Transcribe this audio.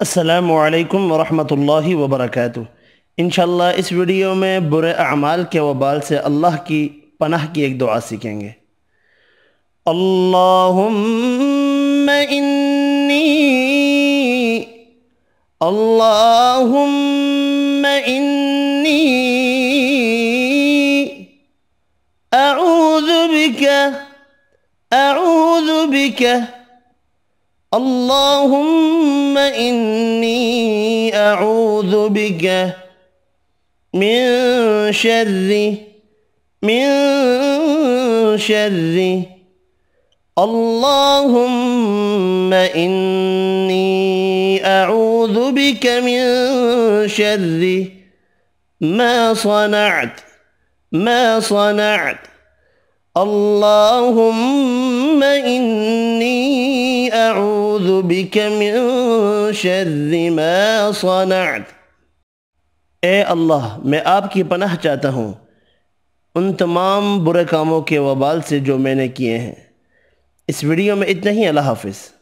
असलकम वरहमल वबरक इनशाला इस वीडियो में बुरे अमाल के वबाल से अल्लाह की पनाह की एक दुआ सीखेंगे इन्नी अल्लाहुम्म इन्नी अऊज़ु बिका अऊज़ु बिका अल्लाहुम्म إني أعوذ بك من شر من شر. اللهم إني أعوذ بك من شر. ما صنعت ما صنعت. اللهم إني أعوذ بك من شر ما صنعت۔ اے اللہ، میں آپ کی پناہ چاہتا ہوں۔ ان تمام برے کاموں کے وبال سے جو میں نے کیے ہیں۔ اس ویڈیو میں اتنا ہی۔ اللہ حافظ۔